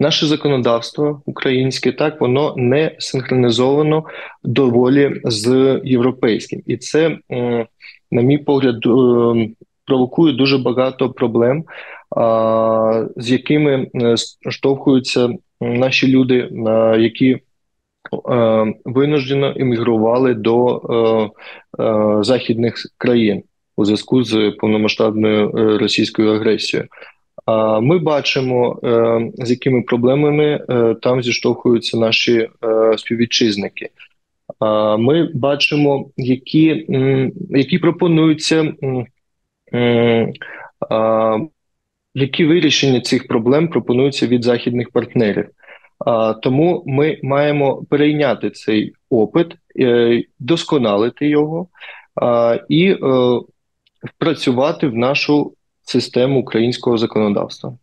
Наше законодавство українське так воно не синхронізовано доволі з європейським, і це, на мій погляд, провокує дуже багато проблем, з якими е, штовхуються наші люди, які е, винуждено іммігрували до е, західних країн у зв'язку з повномасштабною російською агресією. Ми бачимо, з якими проблемами там зіштовхуються наші співвітчизники. Ми бачимо, які які пропонуються які вирішення цих проблем пропонуються від західних партнерів. Тому ми маємо перейняти цей опит, е, досконалити його і е, впрацювати в нашу систему українського законодавства.